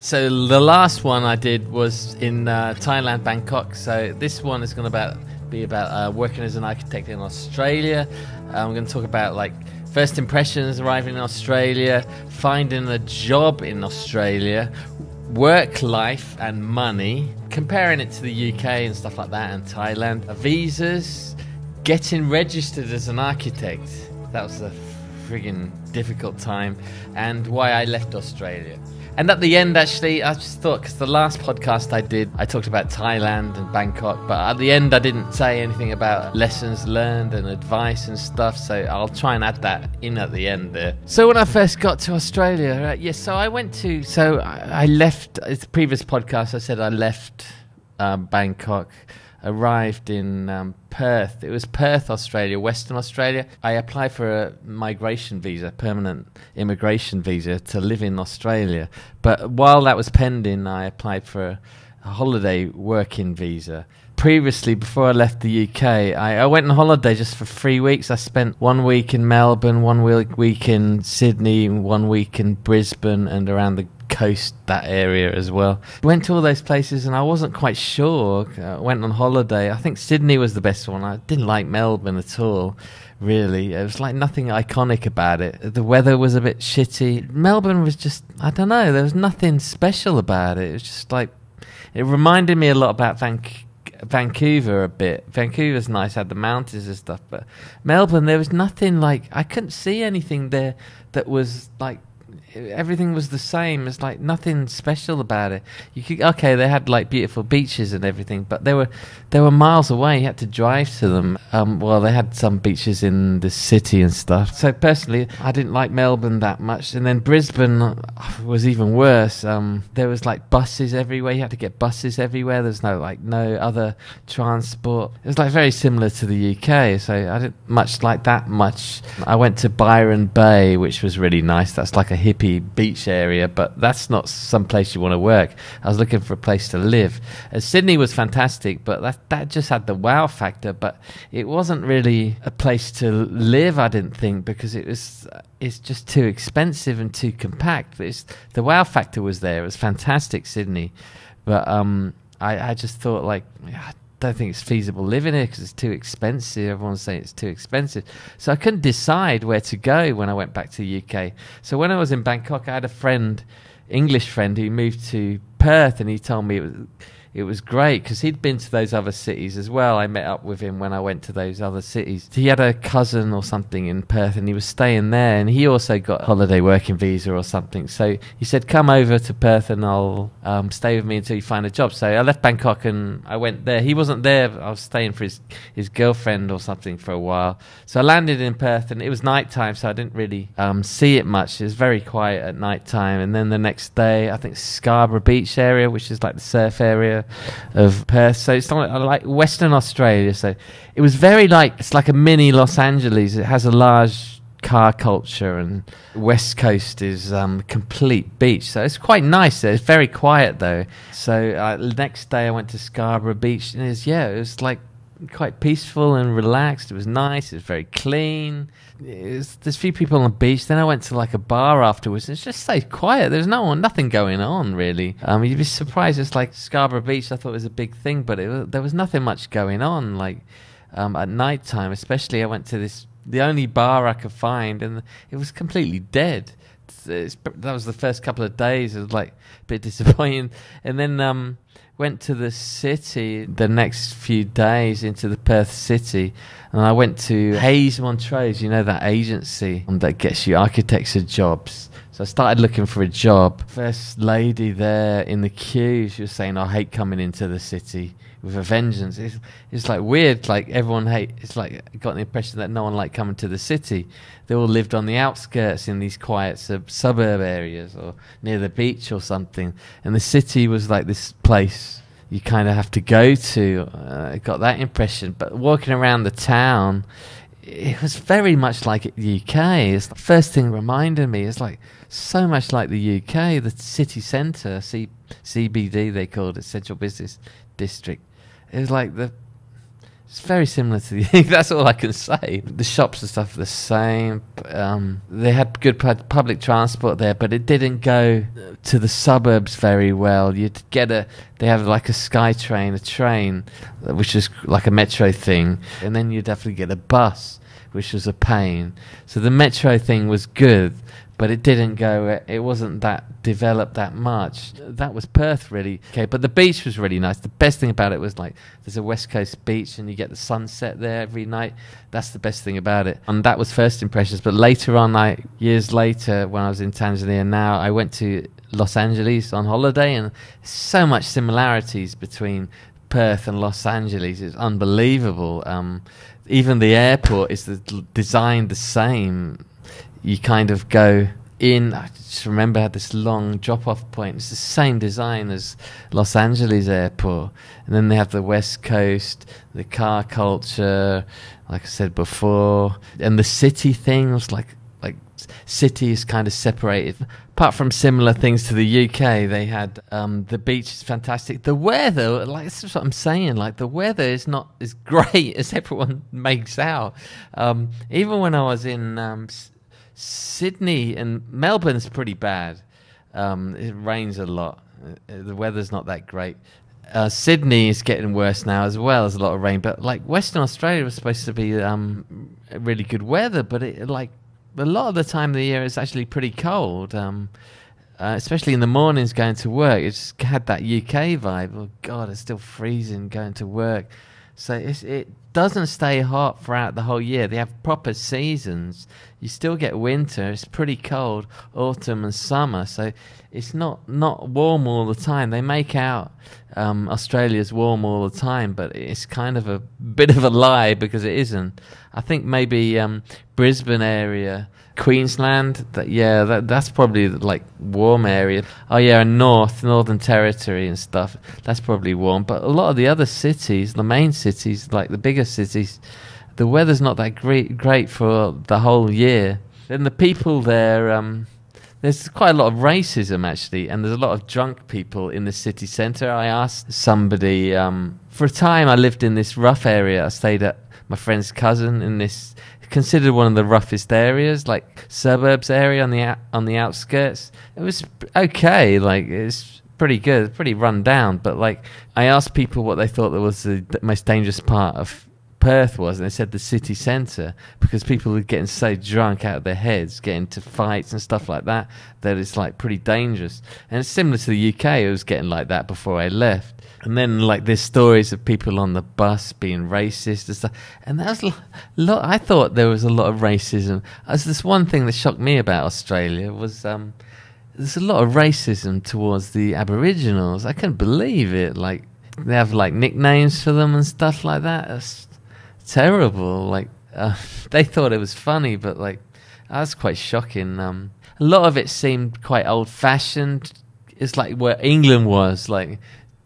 So the last one I did was in uh, Thailand, Bangkok. So this one is going to be about uh, working as an architect in Australia. Uh, I'm going to talk about like first impressions arriving in Australia, finding a job in Australia, work life and money, comparing it to the UK and stuff like that, and Thailand, uh, visas, getting registered as an architect. That was a friggin' difficult time, and why I left Australia. And at the end, actually, I just thought because the last podcast I did, I talked about Thailand and Bangkok, but at the end, I didn't say anything about lessons learned and advice and stuff. So I'll try and add that in at the end there. So when I first got to Australia, right, yes, so I went to, so I, left, it's previous podcast, I said I left um, Bangkok arrived in um, Perth. It was Perth, Australia, Western Australia. I applied for a migration visa, permanent immigration visa to live in Australia. But while that was pending, I applied for a, holiday working visa. Previously, before I left the UK, I, I, went on holiday just for three weeks. I spent one week in Melbourne, one week in Sydney, one week in Brisbane, and around the coast, that area as well. Went to all those places and I wasn't quite sure. I went on holiday. I think Sydney was the best one. I didn't like Melbourne at all, really. It was like nothing iconic about it. The weather was a bit shitty. Melbourne was just, I don't know, there was nothing special about it. It was just like, it reminded me a lot about Vancouver. Vancouver a bit. Vancouver's nice, had the mountains and stuff, but Melbourne, there was nothing like I couldn't see anything there that was like everything was the same. It's like nothing special about it. You could okay, they had like beautiful beaches and everything, but they were they were miles away. You had to drive to them. Um, well, they had some beaches in the city and stuff. So personally, I didn't like Melbourne that much. And then Brisbane uh, was even worse. Um, there was like buses everywhere. You had to get buses everywhere. There's no like no other transport. It was like very similar to the UK. So I didn't much like that much. I went to Byron Bay, which was really nice. That's like a hippie beach area, but that's not some place you want to work. I was looking for a place to live. Uh, Sydney was fantastic, but that that just had the wow factor. But it wasn't really a place to live. I didn't think because it was it's just too expensive and too compact. It's, the wow factor was there. It was fantastic, Sydney, but um, I I just thought like. I don't think it's feasible living here because it's too expensive. Everyone's saying it's too expensive. So I couldn't decide where to go when I went back to the UK. So when I was in Bangkok, I had a friend, English friend, who moved to Perth, and he told me it was it was great because he'd been to those other cities as well. I met up with him when I went to those other cities. He had a cousin or something in Perth and he was staying there and he also got holiday working visa or something. So he said, Come over to Perth and I'll um, stay with me until you find a job. So I left Bangkok and I went there. He wasn't there. I was staying for his, his girlfriend or something for a while. So I landed in Perth and it was nighttime, so I didn't really um, see it much. It was very quiet at nighttime. And then the next day, I think Scarborough Beach area, which is like the surf area of Perth. So it's like, like Western Australia. So it was very like it's like a mini Los Angeles. It has a large car culture, and West Coast is um, complete beach. So it's quite nice. It's very quiet though. So uh, next day I went to Scarborough Beach, and it was yeah, it was like quite peaceful and relaxed. It was nice. It was very clean. Was, there's few people on the beach. Then I went to like a bar afterwards. It's just so quiet. There's no one, nothing going on really. Um, you'd be surprised. It's like Scarborough Beach. I thought it was a big thing, but it, there was nothing much going on. Like um, at night time, especially, I went to this the only bar I could find, and it was completely dead. It's, it's, that was the first couple of days. It was like a bit disappointing, and then um, went to the city the next few days into the Perth city, and I went to Hays Montrose. You know that agency um, that gets you architecture jobs. So I started looking for a job. First lady there in the queue, she was saying, "I hate coming into the city." With a vengeance. It's, it's like weird. Like everyone hate. It's like I got the impression that no one liked coming to the city. They all lived on the outskirts in these quiet sub- suburb areas or near the beach or something. And the city was like this place you kind of have to go to. Uh, I got that impression. But walking around the town, it was very much like the UK. It's the first thing reminded me. It's like so much like the UK. The city centre, C- CBD, they called it, Central Business District it was like the It's very similar to the. that's all I can say. The shops and stuff are the same. Um, they had good public transport there, but it didn't go to the suburbs very well. You'd get a. They have like a sky train, a train, which is like a metro thing, and then you'd have to get a bus, which was a pain. So the metro thing was good, but it didn't go. It wasn't that developed that much. That was Perth, really. Okay, but the beach was really nice. The best thing about it was like there's a west coast beach, and you get the sunset there every night. That's the best thing about it. And that was first impressions. But later on, like years later, when I was in Tanzania, now I went to Los Angeles on holiday, and so much similarities between Perth and Los Angeles. It's unbelievable. Um, even the airport is the, designed the same you kind of go in. I just remember I had this long drop off point. It's the same design as Los Angeles airport. And then they have the West Coast, the car culture, like I said before. And the city thing was like, like city is kind of separated. Apart from similar things to the UK, they had um, the beach is fantastic. The weather, like that's what I'm saying. Like the weather is not as great as everyone makes out. Um, even when I was in um, Sydney and Melbourne's pretty bad. Um, it rains a lot. Uh, the weather's not that great. Uh, Sydney is getting worse now as well. There's a lot of rain, but like Western Australia was supposed to be um, really good weather, but it like a lot of the time of the year it's actually pretty cold. Um, uh, especially in the mornings going to work, it just had that UK vibe. Oh God, it's still freezing going to work. So it doesn't stay hot throughout the whole year. They have proper seasons. You still get winter. It's pretty cold, autumn and summer. So it's not not warm all the time. They make out um, Australia's warm all the time, but it's kind of a bit of a lie because it isn't. I think maybe um, Brisbane area Queensland, that yeah, that that's probably like warm area. Oh yeah, and North, Northern Territory and stuff. That's probably warm. But a lot of the other cities, the main cities, like the bigger cities, the weather's not that great great for the whole year. Then the people there, um, there's quite a lot of racism actually, and there's a lot of drunk people in the city centre. I asked somebody um, for a time. I lived in this rough area. I stayed at my friend's cousin in this considered one of the roughest areas, like suburbs area on the on the outskirts. It was okay, like it's pretty good, pretty run down. But like, I asked people what they thought was the most dangerous part of Perth was, and they said the city centre because people were getting so drunk out of their heads, getting into fights and stuff like that, that it's like pretty dangerous. And it's similar to the UK. It was getting like that before I left. And then like there's stories of people on the bus being racist and stuff. And that's a lot. I thought there was a lot of racism. As this one thing that shocked me about Australia was um, there's a lot of racism towards the Aboriginals. I couldn't believe it. Like they have like nicknames for them and stuff like that. It's terrible. Like uh, they thought it was funny, but like that's quite shocking. Um, a lot of it seemed quite old fashioned. It's like where England was like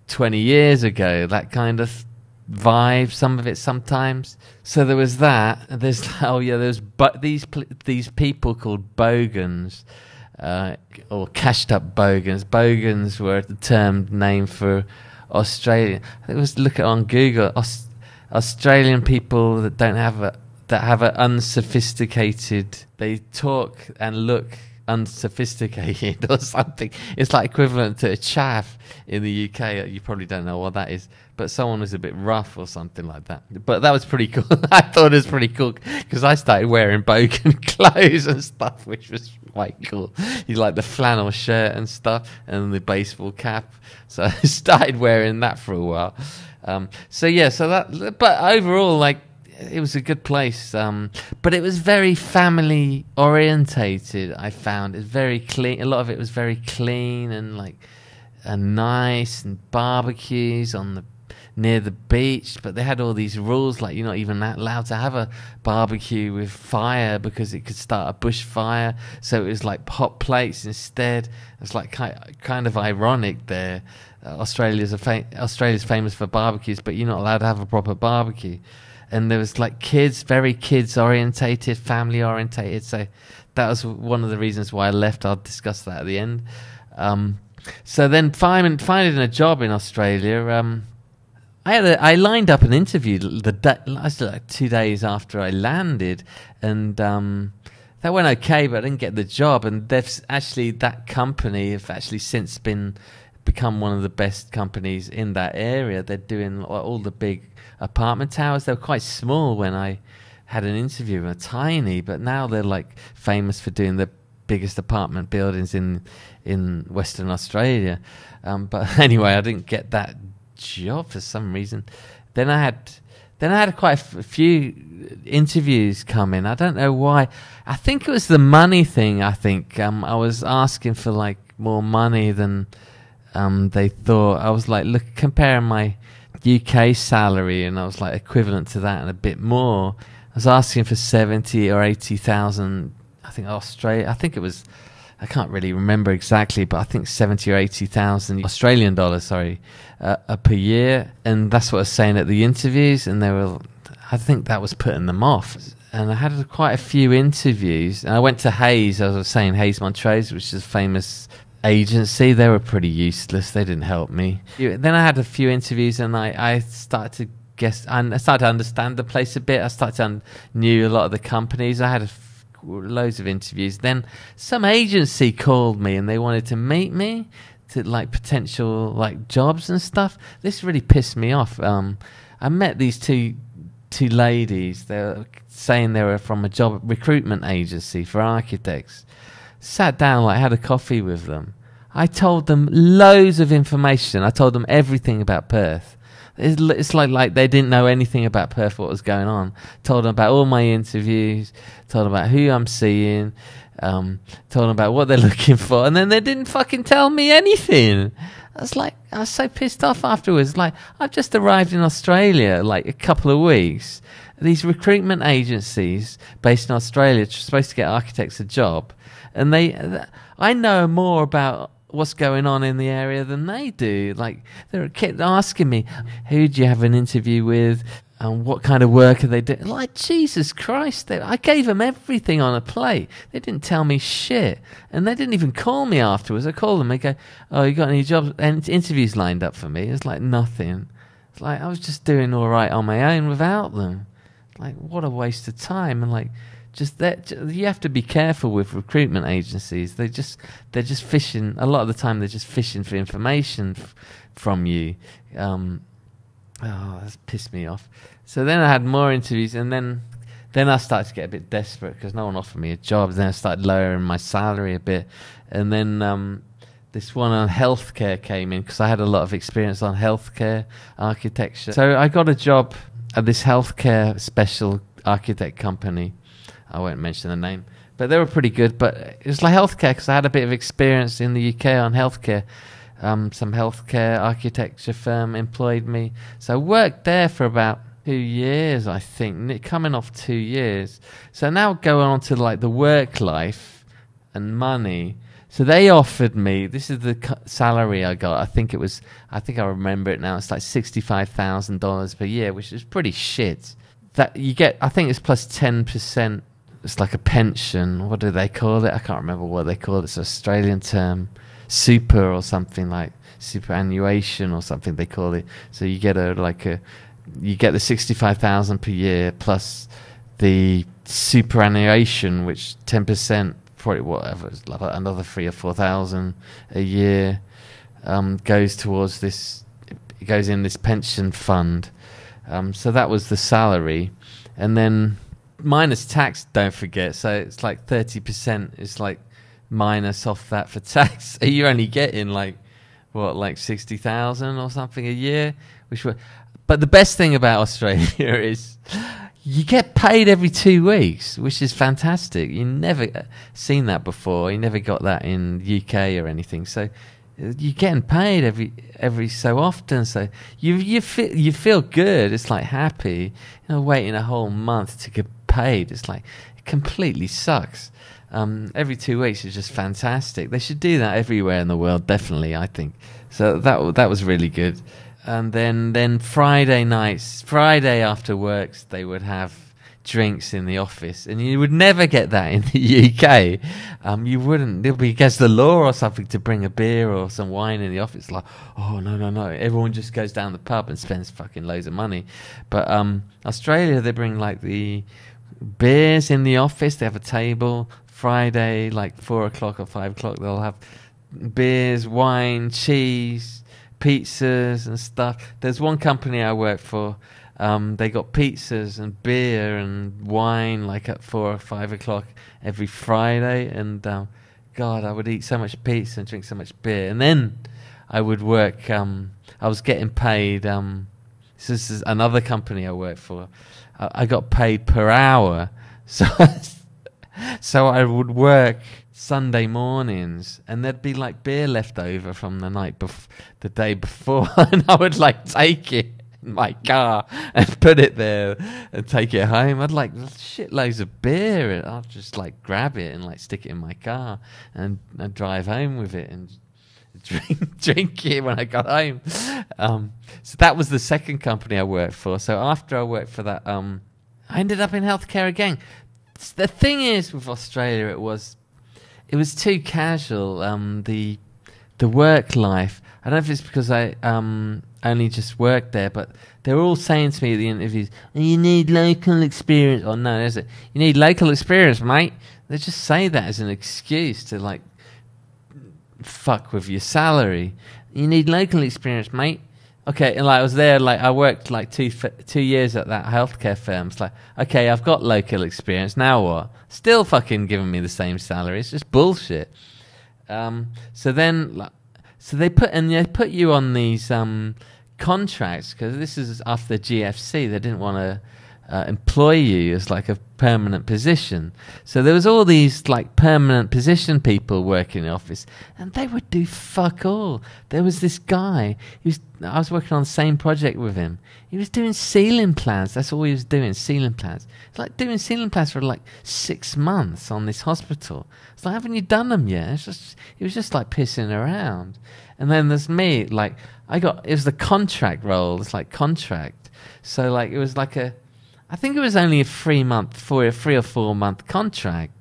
20 years ago, that kind of vibe, some of it sometimes. So there was that. There's, oh yeah, there's but these, these people called bogans. Uh, or cashed up bogans. Bogans were the term name for Australia. It was look at on Google Australian people that don't have a that have an unsophisticated. They talk and look unsophisticated or something. It's like equivalent to a chav in the UK. You probably don't know what that is, but someone was a bit rough or something like that. But that was pretty cool. I thought it was pretty cool because I started wearing bogan clothes and stuff, which was quite cool. You like the flannel shirt and stuff, and the baseball cap. So I started wearing that for a while. Um, so yeah, so that. But overall, like it was a good place, um, but it was very family orientated. I found it very clean. A lot of it was very clean and like and nice and barbecues on the near the beach. But they had all these rules, like you're not even allowed to have a barbecue with fire because it could start a bushfire. So it was like hot plates instead. It's like kind of ironic there. Uh, Australia's Australia's famous for barbecues, but you're not allowed to have a proper barbecue and there was like kids, very kids orientated, family orientated. So that was one of the reasons why I left. I'll discuss that at the end. Um, so then finding finding a job in Australia, um, I had a, I lined up an interview the da- like two days after I landed, and um, that went okay, but I didn't get the job. And they've actually that company have actually since been become one of the best companies in that area. They're doing all the big apartment towers. They were quite small when I had an interview, they're tiny, but now they're like famous for doing the biggest apartment buildings in in Western Australia. Um, but anyway, I didn't get that job for some reason. Then I had then I had quite a few interviews come in. I don't know why. I think it was the money thing. I think um, I was asking for like more money than um, they thought. I was like, look, comparing my UK salary, and I was like equivalent to that and a bit more. I was asking for seventy or eighty thousand. I think Australia. I think it was I can't really remember exactly, but I think seventy or eighty thousand Australian dollars, sorry, uh, uh, per year, and that's what I was saying at the interviews, and they were, I think that was putting them off. And I had quite a few interviews, and I went to Hays, as I was saying, Hays Montrose, which is a famous agency. They were pretty useless. They didn't help me. Then I had a few interviews, and I, I started to guess, and I started to understand the place a bit. I started to un- knew a lot of the companies. I had a loads of interviews. Then some agency called me and they wanted to meet me to like potential like jobs and stuff. This really pissed me off. Um, I met these two two ladies. They were saying they were from a job recruitment agency for architects. Sat down, like had a coffee with them. I told them loads of information. I told them everything about Perth. It's, it's like like they didn't know anything about Perth, what was going on. Told them about all my interviews, told them about who I'm seeing, um, told them about what they're looking for, and then they didn't fucking tell me anything. I was like, I was so pissed off afterwards. Like, I've just arrived in Australia, like a couple of weeks. These recruitment agencies based in Australia are supposed to get architects a job, and they, I know more about what's going on in the area than they do. Like they're kept asking me, "Who do you have an interview with?" And what kind of work are they doing? Like Jesus Christ! They, I gave them everything on a plate. They didn't tell me shit, and they didn't even call me afterwards. I called them. They go, "Oh, you got any jobs and interviews lined up for me?" It's like nothing. It's like I was just doing all right on my own without them. Like what a waste of time! And like just that you have to be careful with recruitment agencies. They just they're just fishing. A lot of the time, they're just fishing for information f- from you. Um, oh, that's pissed me off. So then I had more interviews, and then then I started to get a bit desperate because no one offered me a job. Then I started lowering my salary a bit, and then um, this one on healthcare came in because I had a lot of experience on healthcare architecture. So I got a job at this healthcare special architect company I won't mention the name, but they were pretty good. But it was like healthcare because I had a bit of experience in the UK on healthcare. Um, some healthcare architecture firm employed me, so I worked there for about two years, I think, coming off two years. So now going on to like the work life and money. So they offered me. This is the salary I got. I think it was. I think I remember it now. It's like sixty-five thousand dollars per year, which is pretty shit. That you get. I think it's plus ten percent it's like a pension. What do they call it? I can't remember what they call it. It's an Australian term, super or something like superannuation or something they call it. So you get a like a you get the sixty five thousand per year plus the superannuation, which ten percent, probably whatever, another three or four thousand a year um, goes towards this. It goes in this pension fund. Um, so that was the salary, and then minus tax. Don't forget. So it's like thirty percent It's like minus off that for tax. You're only getting like what, like sixty thousand or something a year. Which, were, but the best thing about Australia is you get paid every two weeks, which is fantastic. You never uh, seen that before. You never got that in UK or anything. So you're getting paid every every so often, so you you feel you feel good. It's like happy. You know, waiting a whole month to get paid. It's like it completely sucks. Um, every two weeks is just fantastic. They should do that everywhere in the world, definitely. I think so. That that was really good. And then then Friday nights, Friday after works, they would have drinks in the office, and you would never get that in the UK. Um, you wouldn't. It'd be against the law or something to bring a beer or some wine in the office. Like, oh no, no, no! Everyone just goes down the pub and spends fucking loads of money. But um, Australia, they bring like the beers in the office. They have a table Friday, like four o'clock or five o'clock. They'll have beers, wine, cheese, pizzas, and stuff. There's one company I work for um, they got pizzas and beer and wine like at four or five o'clock every Friday, and um, God, I would eat so much pizza and drink so much beer, and then I would work. Um, I was getting paid. Um, this is another company I worked for. I, I got paid per hour, so so I would work Sunday mornings, and there'd be like beer left over from the night bef- the day before, and I would like take it in my car and put it there and take it home. I'd like shitloads of beer and I'd just like grab it and like stick it in my car and, and drive home with it and drink drink it when I got home. Um, so that was the second company I worked for. So after I worked for that, um, I ended up in healthcare again. The thing is with Australia, it was it was too casual. Um, the the work life. I don't know if it's because I um, only just worked there, but they were all saying to me at the interviews, "You need local experience." Oh no, there's it. You need local experience, mate. They just say that as an excuse to like fuck with your salary. You need local experience, mate. Okay, and like I was there, like I worked like two two years at that healthcare firm. It's like, okay, I've got local experience. Now what? Still fucking giving me the same salary. It's just bullshit. Um, so then, like, so they put and they put you on these um, contracts because this is after the GFC. They didn't want to uh, employ you as like a permanent position. So there was all these like permanent position people working in the office, and they would do fuck all. There was this guy. He was I was working on the same project with him. He was doing ceiling plans. That's all he was doing, ceiling plans. It's like doing ceiling plans for like six months on this hospital. It's like, haven't you done them yet? It's just, he was just like pissing around. And then there's me, like, I got, it was the contract role. It's like contract. So like, it was like a, I think it was only a three month, for a three or four month contract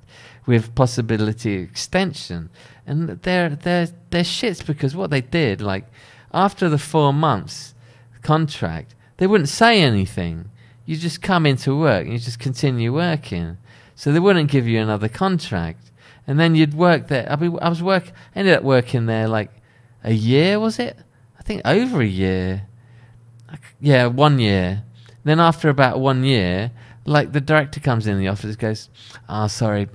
with possibility of extension. And they're, they're, they're shits because what they did, like, after the four months contract, they wouldn't say anything. You just come into work and you just continue working. So they wouldn't give you another contract. And then you'd work there. I mean, I was work, ended up working there like a year, was it? I think over a year. Yeah, one year. Then after about one year, like the director comes in the office, goes, "Ah, oh, sorry,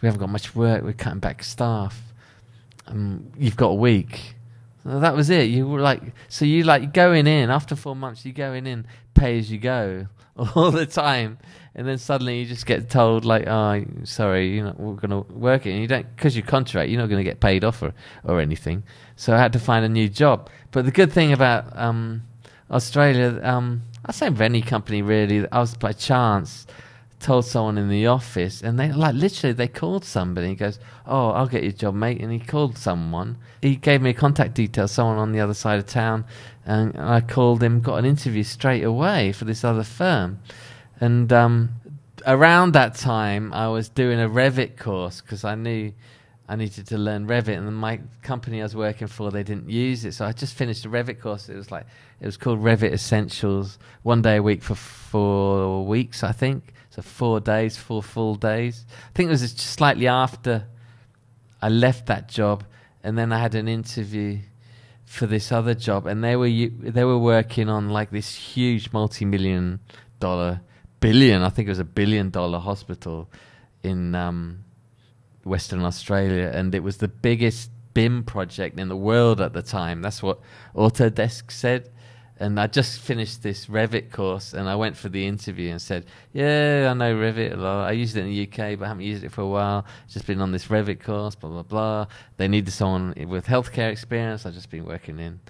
we haven't got much work. We're cutting back staff. Um, you've got a week." So that was it. You were like, so you like going in after four months. You going in, pay as you go all the time, and then suddenly you just get told like, "Oh, sorry, you know, we're going to work it," and you don't because you contract, you're not going to get paid off or, or anything. So I had to find a new job. But the good thing about um, Australia, um, I say of any company really, I was by chance told someone in the office, and they like literally they called somebody. He goes, "Oh, I'll get you a job, mate." And he called someone. He gave me a contact detail, someone on the other side of town, and I called him, got an interview straight away for this other firm. And um, around that time, I was doing a Revit course because I knew I needed to learn Revit, and my company I was working for they didn't use it, so I just finished a Revit course. It was like it was called Revit Essentials, one day a week for four weeks, I think so four days, four full days. I think it was just slightly after I left that job, and then I had an interview for this other job, and they were they were working on like this huge multi-million dollar, billion I think it was a billion dollar hospital in um, Western Australia, and it was the biggest BIM project in the world at the time. That's what Autodesk said and I just finished this Revit course, and I went for the interview and said, "Yeah, I know Revit a lot. I used it in the UK, but I haven't used it for a while. Just been on this Revit course, blah blah blah. They needed someone with healthcare experience. I've just been working in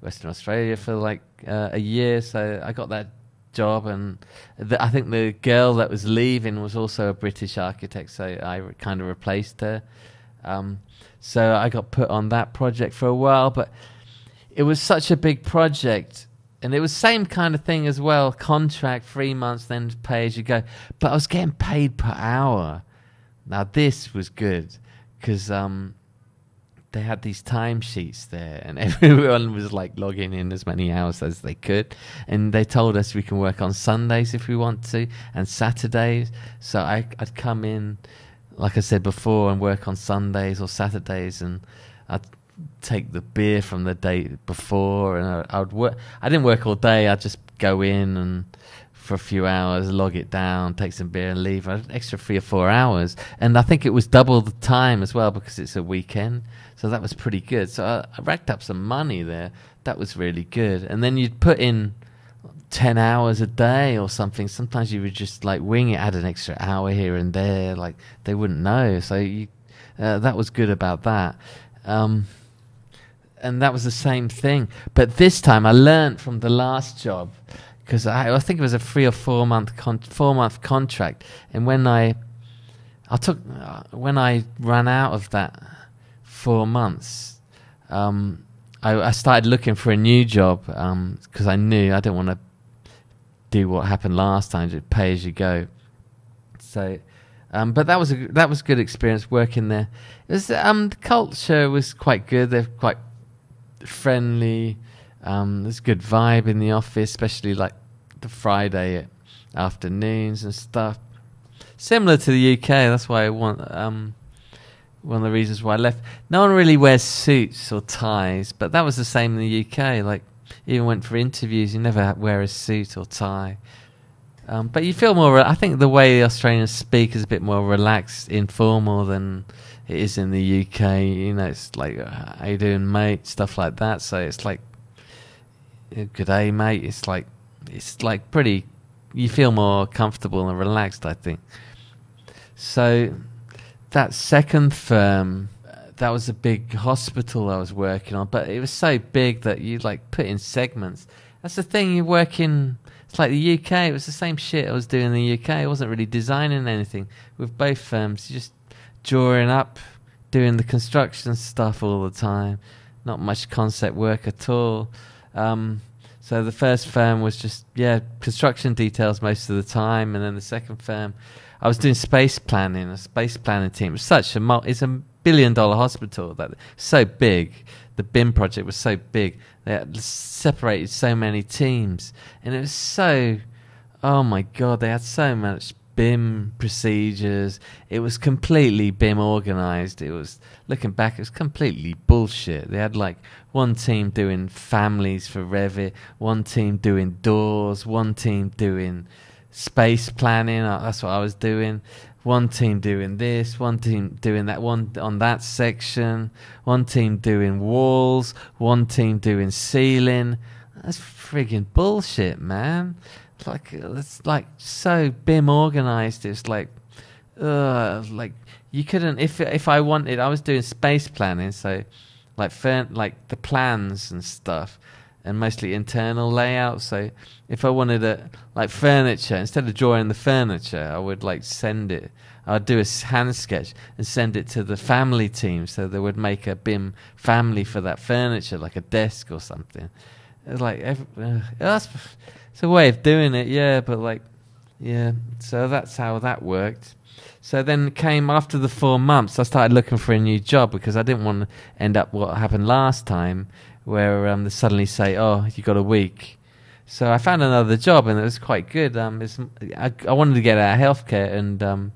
Western Australia for like uh, a year, so I got that job, and I think the girl that was leaving was also a British architect, so I kind of replaced her. Um, so I got put on that project for a while, but it was such a big project and it was same kind of thing as well. Contract, three months, then pay as you go. But I was getting paid per hour. Now this was good because um, they had these timesheets there, and everyone was like logging in as many hours as they could. And they told us we can work on Sundays if we want to, and Saturdays. So I, I'd come in, like I said before, and work on Sundays or Saturdays, and I'd take the beer from the day before, and I, I would work. I didn't work all day. I'd just go in and for a few hours, log it down, take some beer, and leave. An extra three or four hours, and I think it was double the time as well because it's a weekend. So that was pretty good. So I, I racked up some money there. That was really good. And then you'd put in 10 hours a day or something. Sometimes you would just like wing it, add an extra hour here and there. Like they wouldn't know. So you, uh, that was good about that. Um, and that was the same thing. But this time I learned from the last job because I, I, think it was a three or four month con- four month contract. And when I, I took, uh, when I ran out of that four months, um, I, I, started looking for a new job because um, I knew I didn't want to do what happened last time, just pay as you go. So, um, but that was a that was good experience working there. It was um, the culture was quite good. They're quite friendly. Um, there's a good vibe in the office, especially like the Friday afternoons and stuff. Similar to the UK, that's why I want um, one of the reasons why I left. No one really wears suits or ties, but that was the same in the UK. Like even went for interviews, you never wear a suit or tie. Um, but you feel more. I think the way the Australians speak is a bit more relaxed, informal than it is in the UK. You know, it's like uh, "How you doing, mate?" stuff like that. So it's like "Good day, mate." It's like it's like pretty. You feel more comfortable and relaxed. I think. So that second firm that was a big hospital I was working on, but it was so big that you like put in segments. That's the thing you work in. It's like the UK. It was the same shit I was doing in the UK. I wasn't really designing anything with both firms. You just drawing up, doing the construction stuff all the time. Not much concept work at all. Um, so the first firm was just yeah construction details most of the time, and then the second firm, I was doing space planning, a space planning team. It was such a it's a billion dollar hospital that so big. The BIM project was so big. They separated so many teams, and it was so. Oh my god! They had so much BIM procedures. It was completely BIM organized. It was looking back, it was completely bullshit. They had like one team doing families for Revit, one team doing doors, one team doing space planning. Uh, that's what I was doing. One team doing this, one team doing that, one on that section, one team doing walls, one team doing ceiling. That's frigging bullshit, man like it's like so BIM organized. It's like, uh, like you couldn't if if I wanted. I was doing space planning, so like fern, like the plans and stuff, and mostly internal layout. So if I wanted a like furniture, instead of drawing the furniture, I would like send it. I'd do a hand sketch and send it to the family team, so they would make a BIM family for that furniture, like a desk or something. It's like every, uh, that's it's a way of doing it, yeah, but like, yeah. So that's how that worked. So then came after the four months, I started looking for a new job because I didn't want to end up what happened last time, where um, they suddenly say, "Oh, you got a week." So I found another job, and it was quite good. Um, I, I, wanted to get out of healthcare, and um,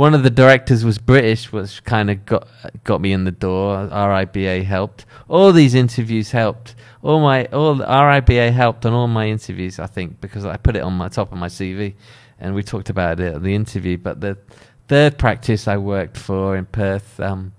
one of the directors was British, which kind of got got me in the door. RIBA helped. All these interviews helped all my all RIBA helped on all my interviews. I think because I put it on my top of my CV, and we talked about it at the interview. But the third practice I worked for in Perth, um,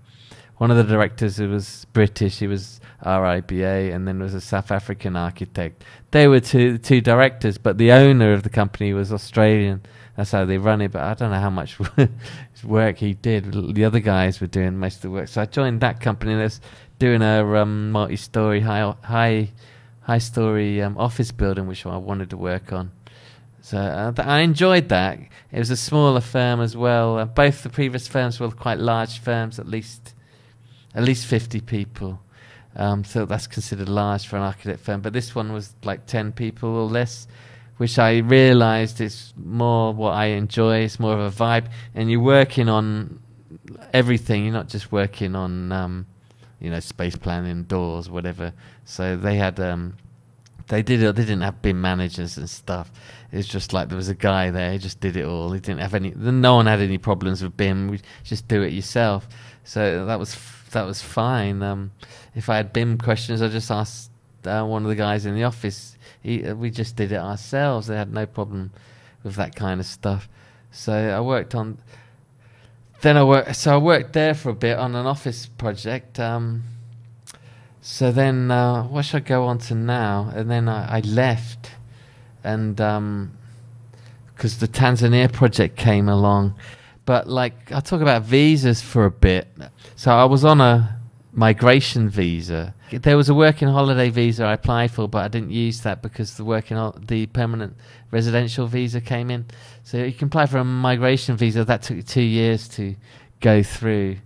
one of the directors who was British, he was RIBA, and then there was a South African architect. They were two two directors, but the owner of the company was Australian. That's how they run it. But I don't know how much work he did. The other guys were doing most of the work. So I joined that company. There's doing a um, multi-story, high, high, high story um, office building, which I wanted to work on. So uh, th- I enjoyed that. It was a smaller firm as well. Uh, both the previous firms were quite large firms, at least, at least fifty people. Um, so that's considered large for an architect firm. But this one was like 10 people or less, which I realized is more what I enjoy. It's more of a vibe. And you're working on everything. You're not just working on, um, you know, space planning, doors, whatever. So they had, um, they did it. They didn't have BIM managers and stuff. It was just like there was a guy there. He just did it all. He didn't have any. No one had any problems with BIM. We just do it yourself. So that was that was fine. Um, if I had BIM questions, I just asked uh, one of the guys in the office. He, uh, we just did it ourselves. They had no problem with that kind of stuff. So I worked on. Then I worked. So I worked there for a bit on an office project. Um, so then, uh, what should I go on to now? And then I, I left, and because um, the Tanzania project came along, but like I'll talk about visas for a bit. So I was on a migration visa. There was a working holiday visa I applied for, but I didn't use that because the working the permanent residential visa came in. So you can apply for a migration visa. That took two years to go through.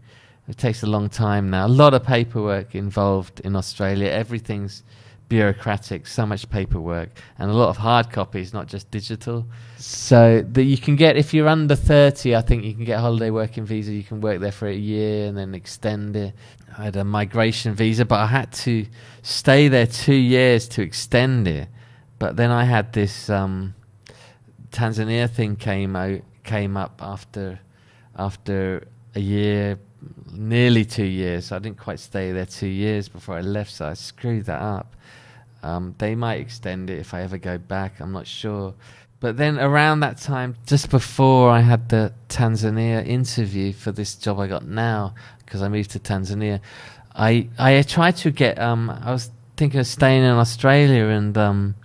It takes a long time now. A lot of paperwork involved in Australia. Everything's bureaucratic, so much paperwork, and a lot of hard copies, not just digital. So that you can get, if you're under 30, I think you can get a holiday working visa. You can work there for a year and then extend it. I had a migration visa, but I had to stay there two years to extend it. But then I had this um, Tanzania thing came out, came up after after a year, nearly two years. I didn't quite stay there two years before I left, so I screwed that up. Um, they might extend it if I ever go back. I'm not sure. But then around that time, just before I had the Tanzania interview for this job I got now, because I moved to Tanzania, I I tried to get. Um, I was thinking of staying in Australia, and um,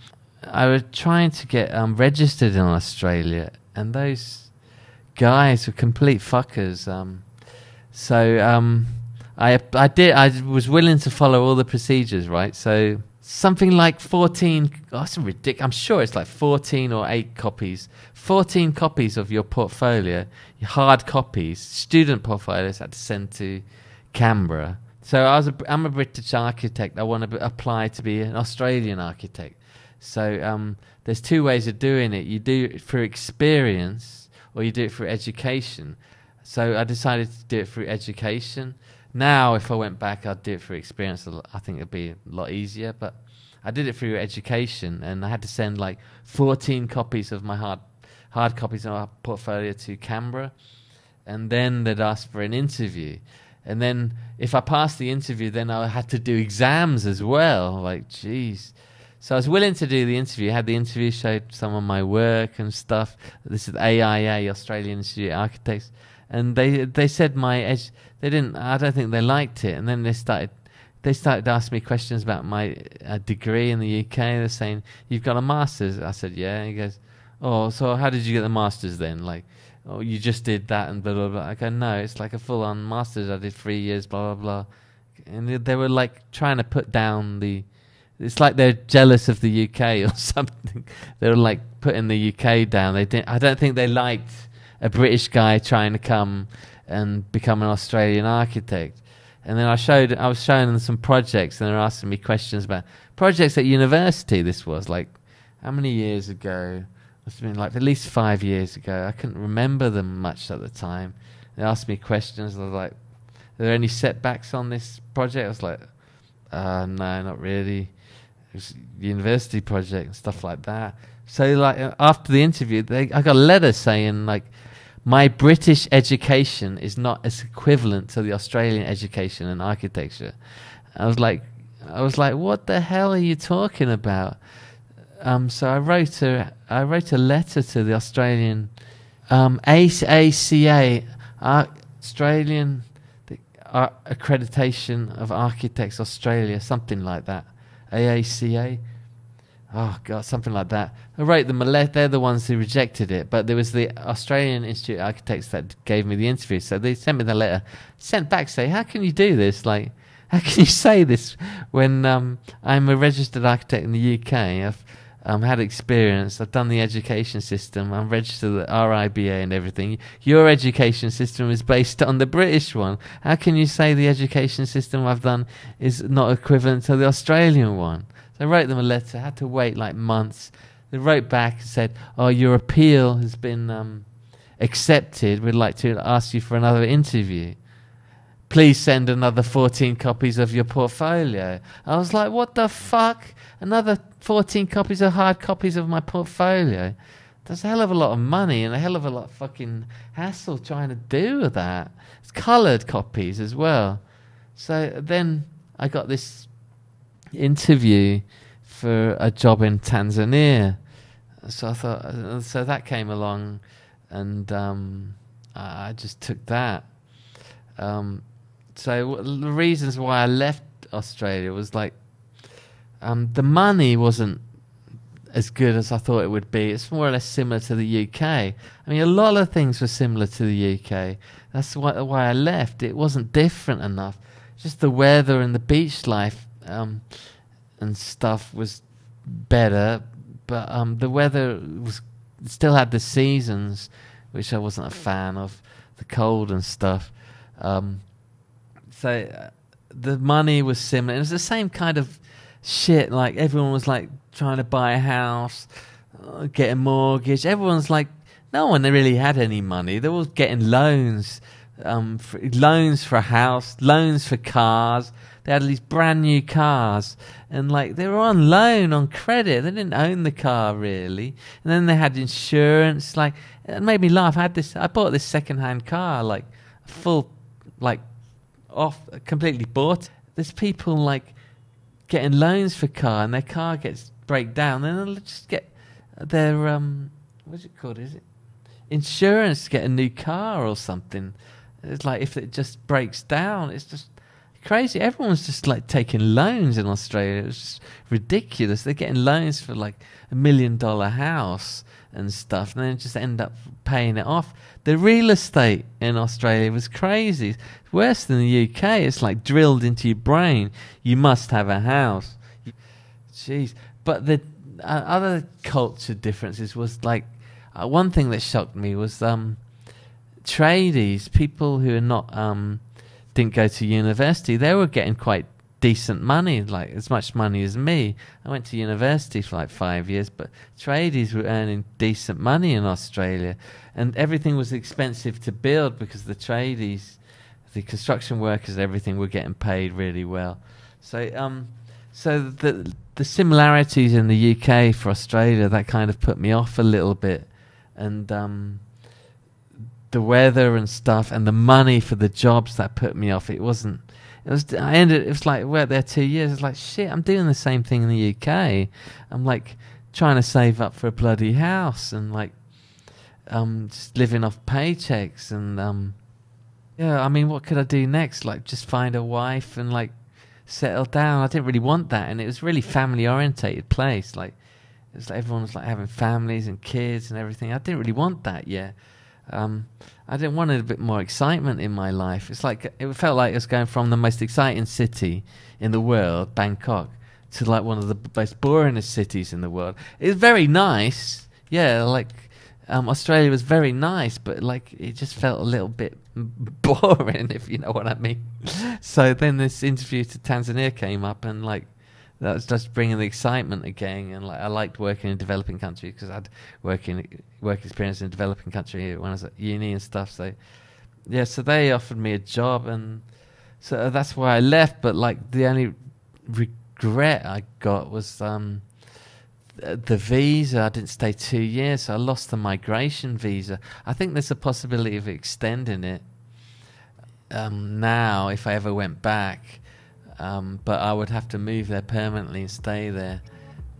I was trying to get um, registered in Australia, and those guys were complete fuckers. Um, so um, I I did. I was willing to follow all the procedures, right? So something like 14 oh, that's ridiculous i'm sure it's like 14 or 8 copies. 14 copies of your portfolio your hard copies student portfolios had to send to canberra. So I was a, i'm a british architect. I want to apply to be an australian architect. So um, there's two ways of doing it. You do it through experience or you do it through education so i decided to do it through education now, if I went back, I'd do it through experience. I think it'd be a lot easier. But I did it through education, and I had to send like 14 copies of my hard hard copies of my portfolio to Canberra, and then they'd ask for an interview. And then if I passed the interview, then I had to do exams as well. Like, jeez. So I was willing to do the interview. Had the interview, showed some of my work and stuff. This is AIA, Australian Institute of Architects and they they said my edge they didn't I don't think they liked it. And then they started they started asking me questions about my uh, degree in the UK they're saying you've got a master's? I said yeah. He goes oh so how did you get the master's then? Like oh you just did that and blah blah blah. I go no it's like a full on master's. I did three years blah blah blah. And they, they were like trying to put down the it's like they're jealous of the UK or something. They were like putting the UK down. They didn't I don't think they liked a British guy trying to come and become an Australian architect. And then I showed, I was showing them some projects, and they were asking me questions about projects at university. This was like, how many years ago? Must have been like at least five years ago. I couldn't remember them much at the time. They asked me questions. I was like, "Are there any setbacks on this project?" I was like, uh, "No, not really." It was university project and stuff like that. So like after the interview, they, I got a letter saying like my British education is not as equivalent to the Australian education in architecture. I was like, I was like, what the hell are you talking about? Um, so I wrote a, I wrote a letter to the Australian um, ACA, Australian uh, Accreditation of Architects Australia, something like that. AACA oh god, something like that. I wrote them a They're the ones who rejected it, but there was the Australian Institute of Architects that gave me the interview. So they sent me the letter, sent back, say, how can you do this? Like, how can you say this when um, I'm a registered architect in the UK? I've, um, had experience. I've done the education system. I'm registered at RIBA and everything. Your education system is based on the British one. How can you say the education system I've done is not equivalent to the Australian one? I wrote them a letter. Had to wait like months. They wrote back and said, "Oh, your appeal has been um, accepted. We'd like to ask you for another interview." please send another 14 copies of your portfolio. I was like, what the fuck? Another 14 copies of hard copies of my portfolio? That's a hell of a lot of money and a hell of a lot of fucking hassle trying to do with that. It's coloured copies as well. So then I got this interview for a job in Tanzania. So I thought, so that came along, and um, I just took that. Um, so the reasons why I left Australia was like um, the money wasn't as good as I thought it would be. It's more or less similar to the UK. I mean, a lot of things were similar to the UK. That's why, why I left. It wasn't different enough. Just the weather and the beach life um, and stuff was better, but um, the weather was still had the seasons, which I wasn't a fan of, the cold and stuff. Um, so uh, the money was similar. It was the same kind of shit. Like everyone was like trying to buy a house, uh, get a mortgage. Everyone's like, no one really had any money. They were getting loans, um, for, loans for a house, loans for cars. They had these brand new cars, and like they were on loan on credit. They didn't own the car really, and then they had insurance. Like it made me laugh. I had this. I bought this second-hand car, like full, like off completely bought. There's people like getting loans for car, and their car gets break down, and they'll just get their um, what's it called? Is it insurance to get a new car or something? It's like if it just breaks down, it's just crazy. Everyone's just like taking loans in Australia. It's just ridiculous. They're getting loans for like a million dollar house and stuff, and then just end up paying it off. The real estate in Australia was crazy. It's worse than the UK. It's like drilled into your brain. You must have a house. Jeez. But the uh, other culture differences was like uh, one thing that shocked me was um, tradies, people who are not um, didn't go to university. They were getting quite decent money, like as much money as me. I went to university for like five years, but tradies were earning decent money in Australia, and everything was expensive to build because the tradies, the construction workers, everything were getting paid really well. So, um, so the the similarities in the UK for Australia that kind of put me off a little bit, and um, the weather and stuff, and the money for the jobs that put me off. It wasn't it was I ended. It was like I worked there two years. It's like shit. I'm doing the same thing in the UK. I'm like trying to save up for a bloody house and like um just living off paychecks and um yeah. I mean, what could I do next? Like just find a wife and like settle down. I didn't really want that, and it was really family orientated place. Like it was like everyone was like having families and kids and everything. I didn't really want that yet. Um, I didn't want a bit more excitement in my life. It's like it felt like it was going from the most exciting city in the world, Bangkok, to like one of the most boringest cities in the world. It's very nice, yeah. Like um, Australia was very nice, but like it just felt a little bit boring, if you know what I mean. so then this interview to Tanzania came up, and like that was just bringing the excitement again. And like I liked working in developing countries because I'd working work experience in a developing country when I was at uni and stuff. So yeah, so they offered me a job, and so that's why I left. But like the only regret I got was um, the visa. I didn't stay two years, so I lost the migration visa. I think there's a possibility of extending it um, now if I ever went back um, but I would have to move there permanently and stay there.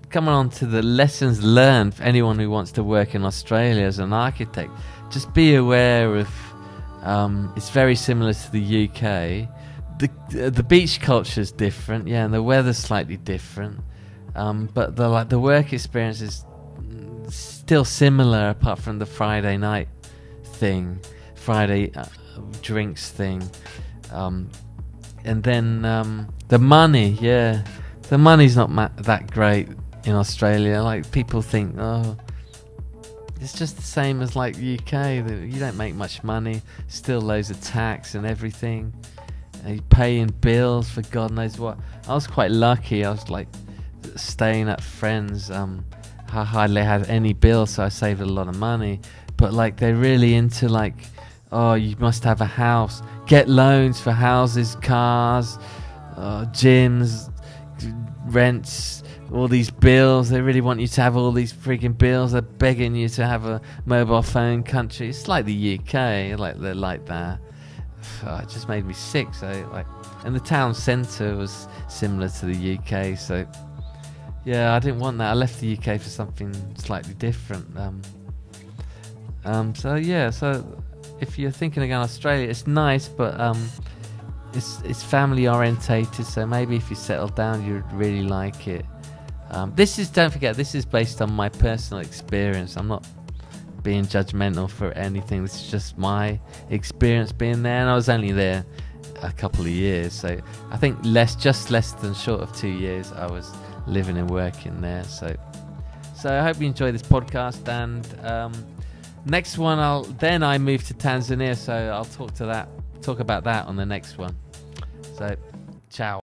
Coming on to the lessons learned for anyone who wants to work in Australia as an architect, just be aware of um, it's very similar to the UK. The the beach culture is different, yeah, and the weather's slightly different. Um, but the like the work experience is still similar, apart from the Friday night thing, Friday uh, drinks thing. Um, and then um, the money, yeah, the money's not ma- that great in Australia. Like people think, oh, it's just the same as like the UK. You don't make much money, still loads of tax and everything. And you paying bills for God knows what. I was quite lucky. I was like staying at friends. Um, I hardly had any bills, so I saved a lot of money. But like they're really into like, oh, you must have a house, get loans for houses, cars, uh, gyms, rents all these bills. They really want you to have all these freaking bills. They're begging you to have a mobile phone country. It's like the UK, like they're like that. Oh, it just made me sick. So like, and the town centre was similar to the UK. So yeah, I didn't want that. I left the UK for something slightly different. Um, um, so yeah, so if you're thinking of going to Australia, it's nice, but um, it's it's family orientated. So maybe if you settle down, you'd really like it. Um, this is, don't forget, this is based on my personal experience. I'm not being judgmental for anything. This is just my experience being there, and I was only there a couple of years. So I think less, just less than short of two years, I was living and working there. So, so I hope you enjoy this podcast. And um, next one, I'll then I move to Tanzania. So I'll talk to that, talk about that on the next one. So, ciao.